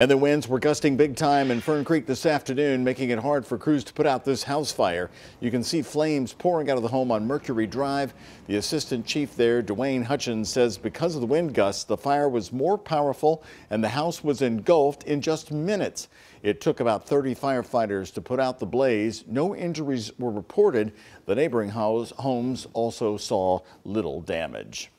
And the winds were gusting big time in Fern Creek this afternoon, making it hard for crews to put out this house fire. You can see flames pouring out of the home on Mercury Drive. The assistant chief there, Dwayne Hutchins, says because of the wind gusts, the fire was more powerful and the house was engulfed in just minutes. It took about 30 firefighters to put out the blaze. No injuries were reported. The neighboring house, homes also saw little damage.